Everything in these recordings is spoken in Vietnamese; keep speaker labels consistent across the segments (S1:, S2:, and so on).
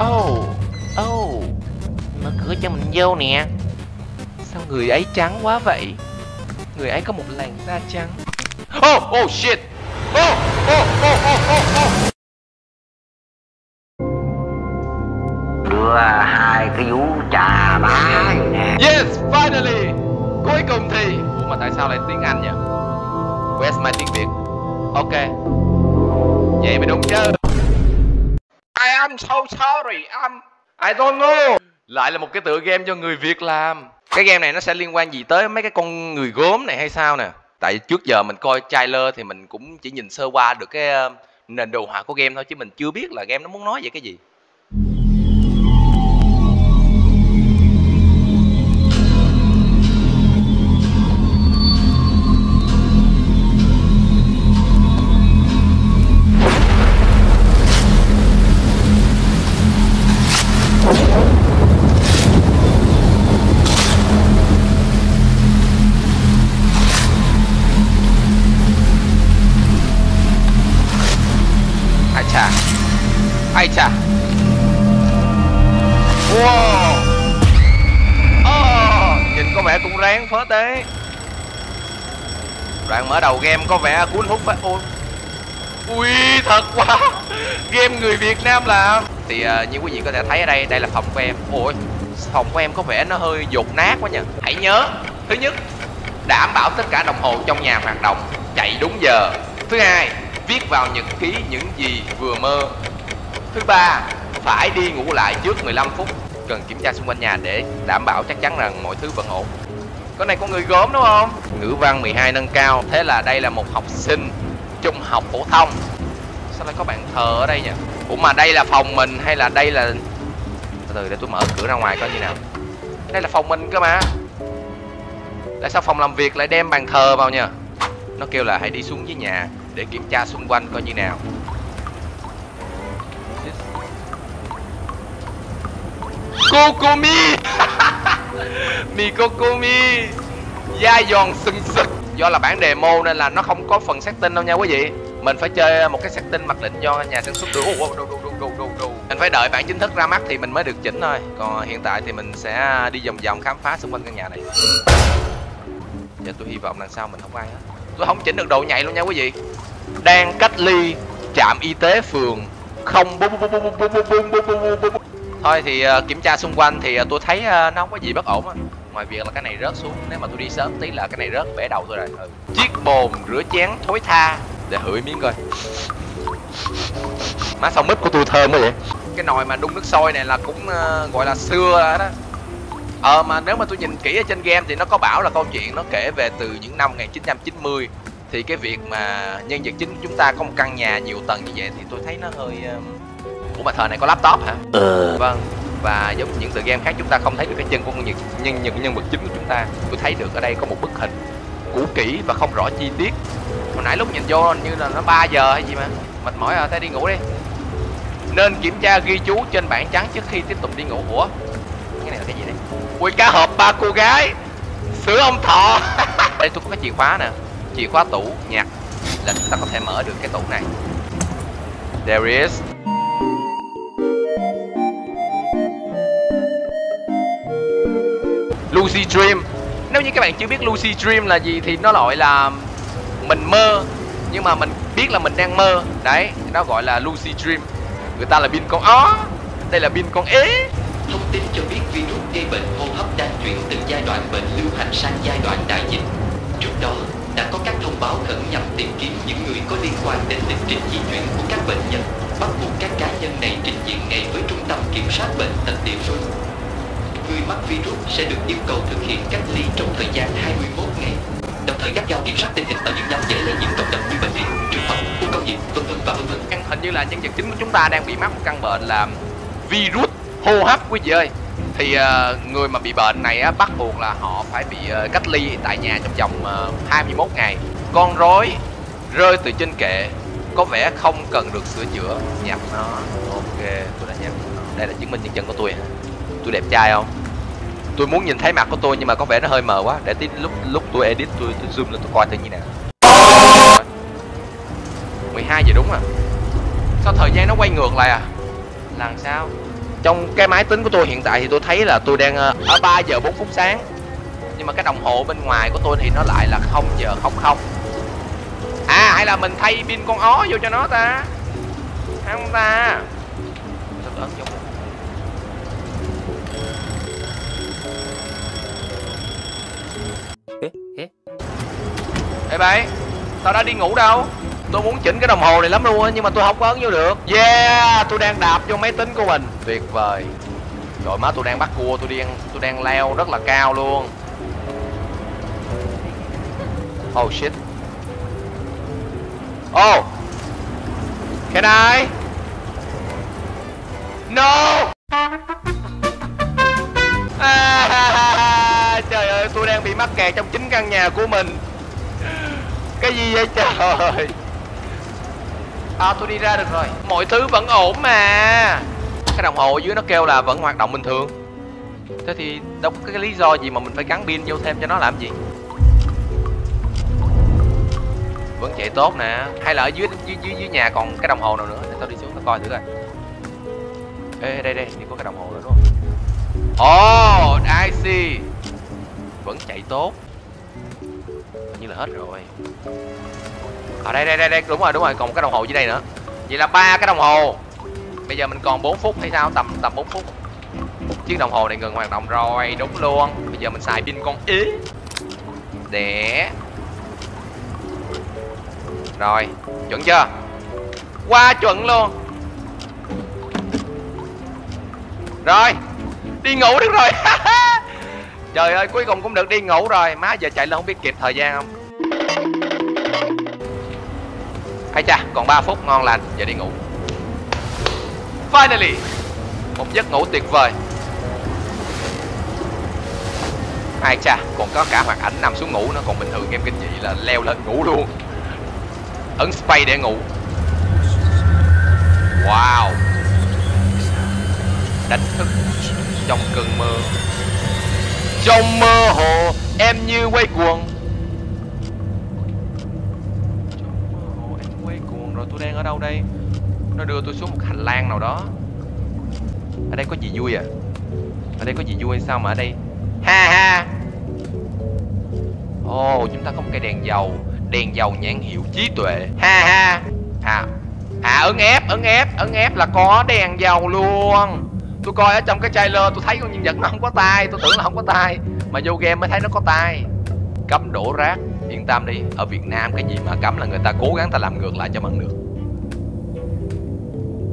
S1: Oh, oh Mở cửa cho mình vô nè. Sao người ấy trắng quá vậy? Người ấy có một làn da trắng. Oh, oh shit. Oh, oh, oh, oh, oh, oh
S2: đưa hai cái vú trà bá nè.
S1: Yes, finally. Cuối cùng thì. Ủa mà tại sao lại tiếng Anh nhỉ? Where's my tiếng Việt? Ok. Vậy mới đúng chứ am so sorry I'm I don't know. Lại là một cái tựa game cho người Việt làm. Cái game này nó sẽ liên quan gì tới mấy cái con người gốm này hay sao nè? Tại trước giờ mình coi trailer thì mình cũng chỉ nhìn sơ qua được cái ờ, nền đồ họa của game thôi Chứ mình chưa biết là game nó muốn nói về cái gì Wow oh, Nhìn có vẻ cũng ráng phết đấy Đoạn mở đầu game có vẻ cuốn hút phải Ôi Ui thật quá. Game người Việt Nam làm. Thì uh, như quý vị có thể thấy ở đây Đây là phòng của em. Ôi Phòng của em có vẻ nó hơi dột nát quá nhỉ Hãy nhớ Thứ nhất Đảm bảo tất cả đồng hồ trong nhà hoạt động Chạy đúng giờ. Thứ hai Viết vào nhật ký những gì vừa mơ. Thứ ba Phải đi ngủ lại trước 15 phút. Cần kiểm tra xung quanh nhà để đảm bảo chắc chắn rằng mọi thứ vẫn ổn Cái này có người gốm đúng không? Ngữ văn 12 nâng cao, Thế là đây là một học sinh trung học phổ thông Sao lại có bạn thờ ở đây nhỉ? Ủa mà đây là phòng mình hay là đây là Từ từ, để tôi mở cửa ra ngoài coi như nào Đây là phòng mình cơ mà Tại sao phòng làm việc lại đem bàn thờ vào nhỉ? Nó kêu là hãy đi xuống dưới nhà để kiểm tra xung quanh coi như nào Kokomi, Mì Kokomi Da giòn sừng sực. Do là bản demo nên là nó không có phần setting đâu nha quý vị. Mình phải chơi một cái setting mặc định do nhà sản xuất được Ồ, đồ, đồ, đồ, đồ, đồ. Mình phải đợi bản chính thức ra mắt thì mình mới được chỉnh thôi. Còn hiện tại thì mình sẽ đi vòng vòng khám phá xung quanh căn nhà này. Giờ tôi hy vọng lần sau mình không ai hết. Tôi không chỉnh được độ nhạy luôn nha quý vị. Đang cách ly trạm y tế phường không thôi thì uh, kiểm tra xung quanh thì uh, tôi thấy uh, nó không có gì bất ổn á. Ngoài việc là cái này rớt xuống nếu mà tôi đi sớm tí là cái này rớt bể đầu tôi rồi. Ừ. chiếc bồn rửa chén thối tha để hửi miếng coi. Má xong mít của tôi thơm quá vậy? Cái nồi mà đun nước sôi này là cũng uh, gọi là xưa đó. Ờ mà nếu mà tôi nhìn kỹ ở trên game thì nó có bảo là câu chuyện nó kể về từ những năm 1990 thì cái việc mà nhân vật chính của chúng ta có một căn nhà nhiều tầng như vậy thì tôi thấy nó hơi... Uh... Ủa mà thời này có laptop hả?
S2: ờ.
S1: Vâng Và giống những tựa game khác chúng ta không thấy được cái chân của nhân nhân, nhân, nhân vật chính của chúng ta. Tôi thấy được ở đây có một bức hình cũ kỹ và không rõ chi tiết. Hồi nãy lúc nhìn vô như là nó 3 giờ hay gì mà. Mệt mỏi à, thế đi ngủ đi. Nên kiểm tra ghi chú trên bảng trắng trước khi tiếp tục đi ngủ. Ủa? Cái này là cái gì đây? Ui cá hộp ba cô gái. Sữa ông thọ. Đây tôi có cái chìa khóa nè Chìa khóa tủ nhạc Là chúng ta có thể mở được cái tủ này. There is. Lucy Dream. Nếu như các bạn chưa biết Lucy Dream là gì Thì nó gọi là Mình mơ Nhưng mà mình biết là mình đang mơ. Đấy Nó gọi là Lucy Dream. Người ta là pin con ó. Đây là pin con ế.
S3: Thông tin cho biết virus gây bệnh hô hấp đang chuyển từ giai đoạn bệnh lưu hành sang giai đoạn đại dịch. Trước đó, đã có các thông báo khẩn nhằm tìm kiếm những người có liên quan đến lịch trình di chuyển của các bệnh nhân, bắt buộc các cá nhân này trình diện ngay với trung tâm kiểm soát bệnh tật địa phương. Người mắc virus sẽ được yêu cầu thực hiện cách ly trong thời gian 21 ngày, đồng thời gắt gao kiểm soát tình hình ở những nhóm dễ lây nhiễm cộng đồng như bệnh viện, trường học, khu công nghiệp, vân vân và vân vân.
S1: Căn- hình như là nhân vật chính của chúng ta đang bị mắc một căn bệnh là virus hô hấp quý vị ơi thì uh, người mà bị bệnh này á, bắt buộc là họ phải bị uh, cách ly tại nhà trong vòng ờ, uh, 21 ngày con rối rơi từ trên kệ có vẻ không cần được sửa chữa. Nhặt nó ok tôi đã nhặt đây là chứng minh nhân dân của tôi hả tôi đẹp trai không? Tôi muốn nhìn thấy mặt của tôi nhưng mà có vẻ nó hơi mờ quá. Để tí lúc lúc tôi edit tôi, tôi zoom lên tôi coi thử như nào. 12 giờ đúng à? Sao thời gian nó quay ngược lại à? Làm sao? Trong cái máy tính của tôi hiện tại thì tôi thấy là tôi đang ờ, ở 3 giờ 4 phút sáng. Nhưng mà cái đồng hồ bên ngoài của tôi thì nó lại là 0 giờ 00 hay là mình thay pin con ó vô cho nó ta. Hay không ta. Thật ấn vô? Một Ê bay Tao đã đi ngủ đâu? Tôi muốn chỉnh cái đồng hồ này lắm luôn á Nhưng mà tôi không có ấn vô được. Yeah Tôi đang đạp vô máy tính của mình. Tuyệt vời. Trời má tôi đang bắt cua Tôi đang tôi đang leo rất là cao luôn. Oh shit Oh. Can I? No. À, Trời ơi tôi đang bị mắc kẹt trong chính căn nhà của mình. Cái gì vậy trời? À tôi đi ra được rồi. Mọi thứ vẫn ổn mà. Cái đồng hồ dưới nó kêu là vẫn hoạt động bình thường. Thế thì đâu có cái lý do gì mà mình phải gắn pin vô thêm cho nó làm gì? Vẫn chạy tốt nè. Hay là ở dưới dưới dưới, dưới nhà còn cái đồng hồ nào nữa? Để tao đi xuống tao coi thử coi. Ê đây đây đi có cái đồng hồ nữa đúng không? Oh I see. Vẫn chạy tốt. Hình như là hết rồi. Ở đây đây đây đây đúng rồi đúng rồi còn một cái đồng hồ dưới đây nữa. Vậy là ba cái đồng hồ. Bây giờ mình còn 4 phút hay sao? Tầm tầm 4 phút. Chiếc đồng hồ này ngừng hoạt động rồi đúng luôn. Bây giờ mình xài pin con ý để rồi, chuẩn chưa? Qua chuẩn luôn. Rồi, đi ngủ được rồi. Trời ơi, cuối cùng cũng được đi ngủ rồi. Má giờ chạy lên không biết kịp thời gian không? Hay cha, còn 3 phút ngon lành, giờ đi ngủ. Finally, một giấc ngủ tuyệt vời. Ai cha, còn có cả hoạt ảnh nằm xuống ngủ nữa, còn bình thường game kinh dị là leo lên ngủ luôn ấn space để ngủ. Wow. Đánh thức trong cơn mơ. Trong mơ hồ em như quay cuồng. Trong mơ hồ em quay cuồng. Rồi tôi đang ở đâu đây? Nó đưa tôi xuống một hành lang nào đó. Ở đây có gì vui à? Ở đây có gì vui hay sao mà ở đây? Ha ha. Ồ oh, chúng ta có một cây đèn dầu đèn dầu nhãn hiệu trí tuệ. Ha ha. À. À ấn ép ấn ép ấn ép là có đèn dầu luôn. Tôi coi ở trong cái trailer, tôi thấy con nhân vật nó không có tay tôi tưởng là không có tay mà vô game mới thấy nó có tay cấm đổ rác. Yên tâm đi, ở việt nam cái gì mà cấm là người ta cố gắng ta làm ngược lại cho bằng được.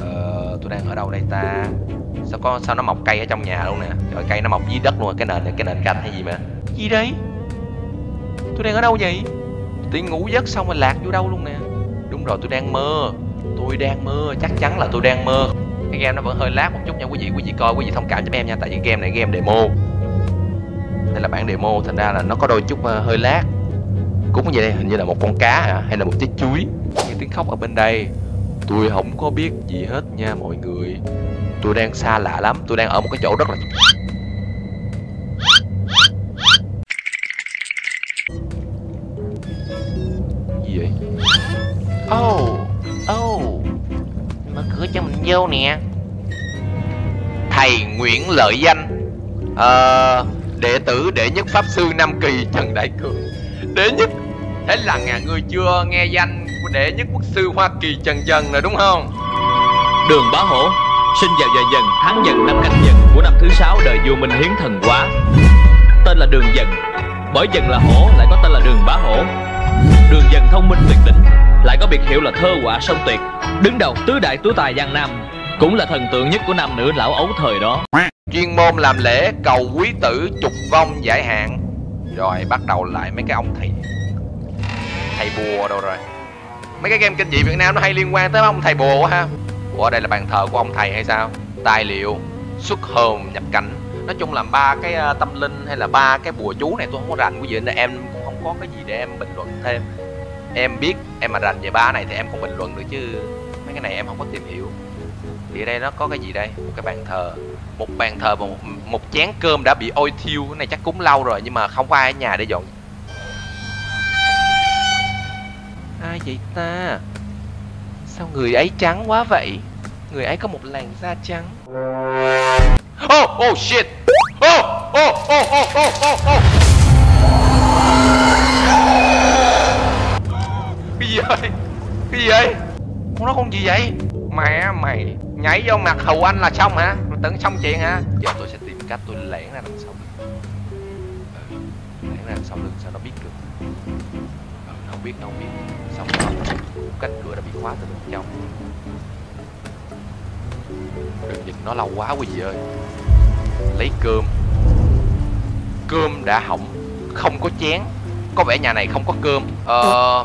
S1: Ờ tôi đang ở đâu đây ta? Sao có, sao nó mọc cây ở trong nhà luôn nè? Trời cây nó mọc dưới đất luôn, cái nền cái nền gạch hay gì mà? Gì đấy? Tôi đang ở đâu vậy? Tôi ngủ giấc xong rồi lạc vô đâu luôn nè. Đúng rồi tôi đang mơ. Tôi đang mơ chắc chắn là tôi đang mơ. Cái game nó vẫn hơi lát một chút nha quý vị quý vị coi quý vị thông cảm cho em nha tại vì game này game demo. Đây là bản demo thành ra là nó có đôi chút ờ, hơi lát cũng vậy đây hình như là một con cá à, hay là một chiếc chuối. Nghe tiếng khóc ở bên đây. Tôi không có biết gì hết nha mọi người. Tôi đang xa lạ lắm tôi đang ở một cái chỗ rất là oh oh mở cửa cho mình vô nè. Thầy nguyễn lợi danh. Ờ đệ tử đệ nhất pháp sư nam kỳ trần đại cường. Đệ nhất thế là ngà người chưa nghe danh của đệ nhất quốc sư hoa kỳ trần trần rồi đúng không?
S4: Đường Bá Hổ Sinh vào giờ dần tháng dần năm canh dần Của năm thứ sáu đời vua Minh Hiến thần quá Tên là Đường Dần Bởi dần là hổ lại có tên là Đường Bá Hổ. Đường Dần thông minh tuyệt đỉnh lại có biệt hiệu là thơ họa song tuyệt. Đứng đầu tứ đại tú tài Giang Nam Cũng là thần tượng nhất của nam nữ lão ấu thời đó.
S1: Chuyên môn làm lễ cầu quý tử trục vong giải hạn. Rồi bắt đầu lại mấy cái ông thầy thầy bùa đâu rồi. Mấy cái game kinh dị việt nam nó hay liên quan tới ông thầy bùa quá ha. Ủa, đây là bàn thờ của ông thầy hay sao? Tài liệu, xuất hồn, nhập cảnh. Nói chung là ba cái ờ, tâm linh hay là ba cái bùa chú này tôi không có rành. Quý vị nên em cũng không có cái gì để em bình luận thêm em biết em mà rành về ba này thì em cũng bình luận được chứ. Mấy cái này em không có tìm hiểu. Thì ở đây nó có cái gì đây? Một cái bàn thờ. Một bàn thờ và một, một chén cơm đã bị ôi thiêu. Cái này chắc cúng lâu rồi nhưng mà không có ai ở nhà để dọn. Ai vậy ta? Sao người ấy trắng quá vậy? Người ấy có một làn da trắng. Oh, oh shit. Oh, oh, oh, oh, oh, oh, oh. Cái gì vậy? Cái gì vậy? Con nói con gì vậy? Mẹ mày nhảy vô mặt hầu anh là xong hả? Mày tưởng xong chuyện hả? Giờ tôi sẽ tìm cách tôi lẻn ra đằng sau lưng. Ừ, lẻn ra đằng sau lưng sao nó biết được? Ừ, nó không biết, nó không biết. Xong rồi, cánh cửa đã bị khóa từ bên trong. Đừng nhìn nó lâu quá quý vị ơi Lấy cơm Cơm đã hỏng Không có chén Có vẻ nhà này không có cơm Ờ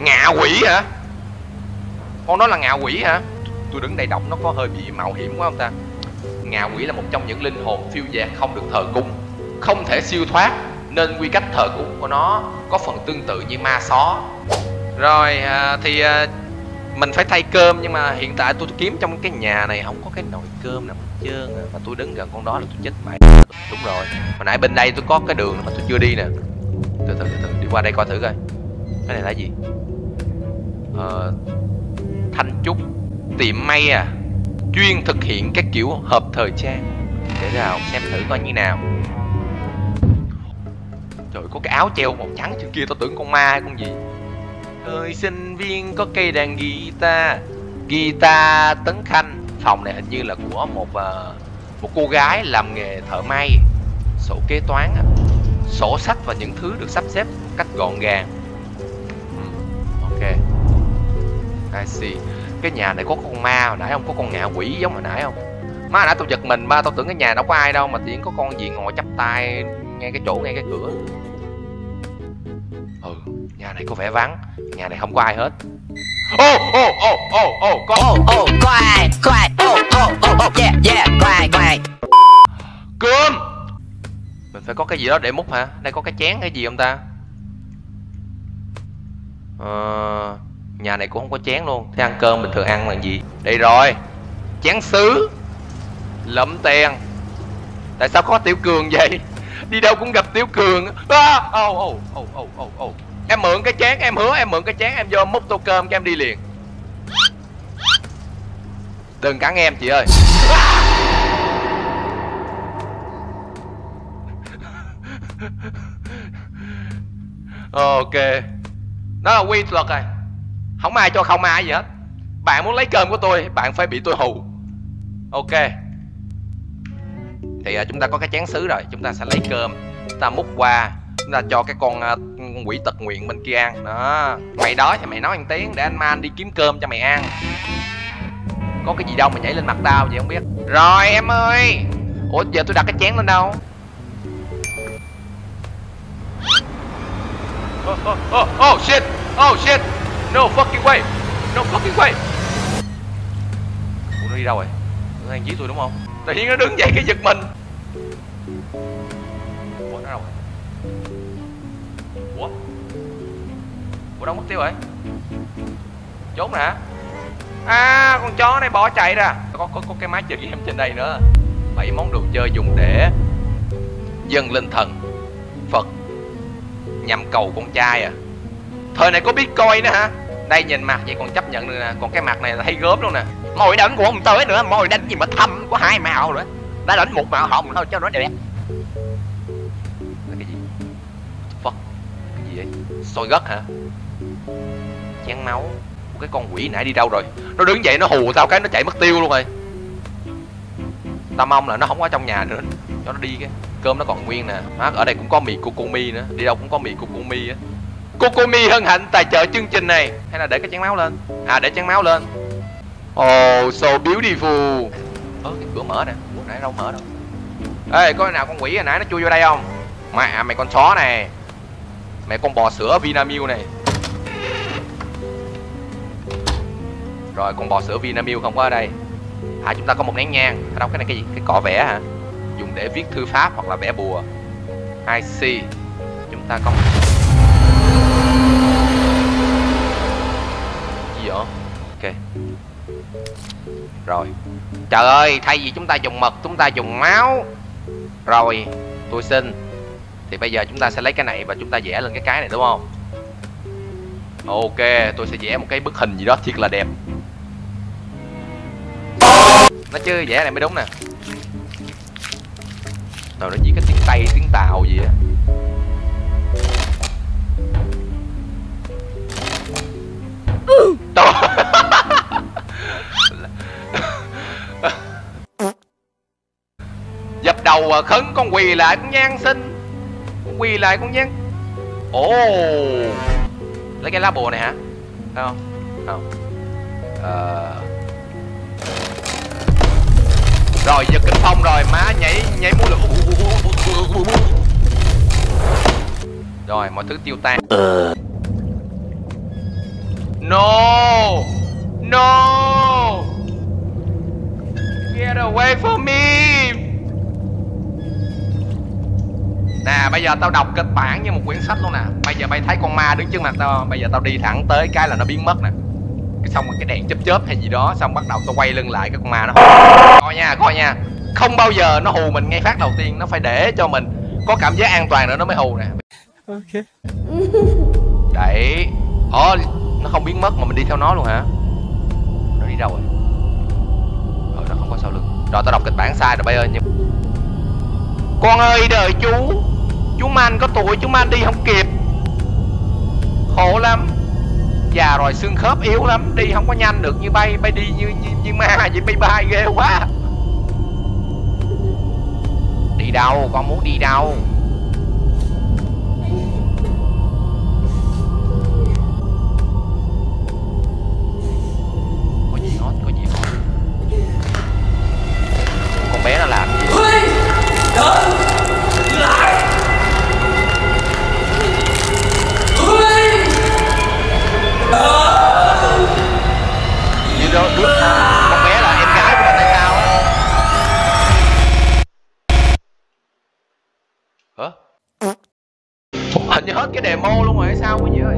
S1: Ngạ quỷ hả? Con đó là ngạ quỷ hả? Tôi đứng đây đọc nó có hơi bị mạo hiểm quá không ta? Ngạ quỷ là một trong những linh hồn phiêu dạt không được thờ cúng Không thể siêu thoát Nên quy cách thờ cúng của nó Có phần tương tự như ma só Rồi à, thì à, mình phải thay cơm nhưng mà hiện tại tôi kiếm trong cái nhà này không có cái nồi cơm nào hết trơn à. mà tôi đứng gần con đó là tôi chết mày. Đúng rồi. Hồi nãy bên đây tôi có cái đường mà tôi chưa đi nè. Từ từ từ từ đi qua đây coi thử coi. Cái này là gì? Uh, thanh trúc tiệm may à. Chuyên thực hiện các kiểu hộp thời trang. Để nào xem thử coi như nào. Trời có cái áo treo màu trắng trên kia tao tưởng con ma hay con gì. Ơi sinh viên có cây đàn guitar. Guitar tấn khanh. Phòng này hình như là của một uh, một cô gái làm nghề thợ may. Sổ kế toán à. sổ sách và những thứ được sắp xếp một cách gọn gàng. Ừ, ok. I see. Cái nhà này có con ma hồi nãy không? Có con ngạ quỷ giống hồi nãy không? Má hồi nãy tôi giật mình ba tao tưởng cái nhà đâu có ai đâu mà tiện có con gì ngồi chắp tay ngay cái chỗ ngay cái cửa. Ừ nhà này có vẻ vắng. Nhà này không có ai hết. Ô ô ô ô ô có
S2: có ai, có ai oh, oh, yeah, yeah, có ai, có ai
S1: cơm! Mình phải có cái gì đó để múc hả? Đây có cái chén cái gì không ta? Ờ, nhà này cũng không có chén luôn. Thế ăn cơm bình thường ăn là gì? Đây rồi. Chén sứ lẫm tiền tại sao có tiểu cường vậy? Đi đâu cũng gặp tiểu cường. À, oh, oh, oh, oh, oh, oh. em mượn cái chén em hứa em mượn cái chén em vô múc tô cơm cho em đi liền. Đừng cắn em chị ơi. Ok. Đó là quy luật rồi không ai cho không ai gì hết. Bạn muốn lấy cơm của tôi bạn phải bị tôi hù. Ok. Thì à, chúng ta có cái chén sứ rồi. Chúng ta sẽ lấy cơm. Chúng ta múc qua. Chúng ta cho cái con, à, quỷ tật nguyện bên kia ăn. Đó. Mày đói thì mày nói ăn tiếng để anh man đi kiếm cơm cho mày ăn. Có cái gì đâu mà nhảy lên mặt tao vậy không biết. Rồi em ơi. Ủa giờ tôi đặt cái chén lên đâu? Oh, oh, oh, oh shit. Oh shit no fucking way. No fucking way. Ủa, nó đi đâu rồi? Nó đang chỉ tôi đúng không? Tự nhiên nó đứng dậy cái giật mình. Ủa, nó đâu rồi? Ủa? Ủa đâu mất tiêu rồi? Trốn nè à con chó này bỏ chạy ra. Có có có cái máy chơi game trên đây nữa. Bảy món đồ chơi dùng để dâng lên thần, phật, nhằm cầu con trai à. Thời này có bitcoin nữa hả? Đây nhìn mặt vậy còn chấp nhận được nè. Còn cái mặt này là thấy gớm luôn nè.
S2: Mồi đánh của ông tới nữa, mồi đánh gì mà thâm có hai màu nữa. Đã đánh một màu hồng thôi cho nó đẹp.
S1: Là cái gì? Phật cái gì vậy? Soi gất hả? Chén máu. Cái con quỷ nãy đi đâu rồi? Nó đứng dậy nó hù tao cái nó chạy mất tiêu luôn rồi. Tao mong là nó không có trong nhà nữa. Cho nó đi cái. Cơm nó còn nguyên nè. Má ở đây cũng có mì cocomi nữa. Đi đâu cũng có mì cocomi á. Kokomi hân hạnh tài trợ chương trình này. Hay là để cái chén máu lên? À để chén máu lên. Oh so beautiful. Ơ cái cửa mở nè. Ủa, nãy đâu mở đâu? Ê có nào con quỷ hồi nãy nó chui vô đây không? Mẹ à, mày con chó này mày con bò sữa vinamilk này. Rồi con bò sữa vinamilk không có ở đây. À chúng ta có một nén nhang. Ở đâu cái này cái gì? Cái cọ vẽ hả? Dùng để viết thư pháp hoặc là vẽ bùa. I see. Chúng ta có một rồi. Trời ơi thay vì chúng ta dùng mật chúng ta dùng máu. Rồi tôi xin. Thì bây giờ chúng ta sẽ lấy cái này và chúng ta vẽ lên cái cái này đúng không? Ok tôi sẽ vẽ một cái bức hình gì đó thiệt là đẹp. Nó chứ vẽ này mới đúng nè. Nào nó chỉ cái tiếng Tây, tiếng Tàu gì á. Đầu à, khấn con quỳ lại con nhan sinh Con quỳ lại con nhan Ồ. Lấy cái lá bùa này hả? Không? Không? Ờ. Rồi giật kinh phong rồi má nhảy nhảy múa lửa. Rồi mọi thứ tiêu tan. No. No. Get away from me Nè bây giờ tao đọc kịch bản như một quyển sách luôn nè. Bây giờ mày thấy con ma đứng trước mặt tao. Bây giờ tao đi thẳng tới cái là nó biến mất nè. Cái xong rồi cái đèn chớp chớp hay gì đó xong bắt đầu tao quay lưng lại cái con ma nó coi nha coi nha. Không bao giờ nó hù mình ngay phát đầu tiên. Nó phải để cho mình có cảm giác an toàn nữa nó mới hù nè. Ok. Đấy ồ nó không biến mất mà mình đi theo nó luôn hả? Nó đi đâu rồi? Ờ nó không có sau lưng. Rồi tao đọc kịch bản sai rồi bây ơi nhưng con ơi đời chú chú man có tuổi chú man đi không kịp. Khổ lắm. Già rồi xương khớp yếu lắm. Đi không có nhanh được như bay bay đi như như, như ma vậy bay bay ghê quá. Đi đâu con muốn đi đâu? Có gì hết có gì hết con bé nó là hả? Hình như hết cái demo luôn rồi hay sao quý vị ơi?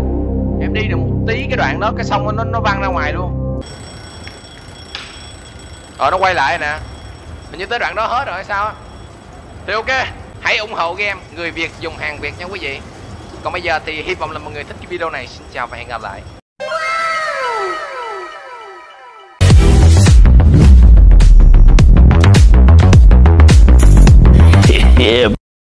S1: Em đi được một tí cái đoạn đó, cái xong nó nó văng ra ngoài luôn. Ờ nó quay lại nè. Hình như tới đoạn đó hết rồi hay sao á? Thì ok, hãy ủng hộ game, người việt dùng hàng việt nha quý vị. Còn bây giờ thì hy vọng là mọi người thích cái video này. Xin chào và hẹn gặp lại.
S4: Yeah.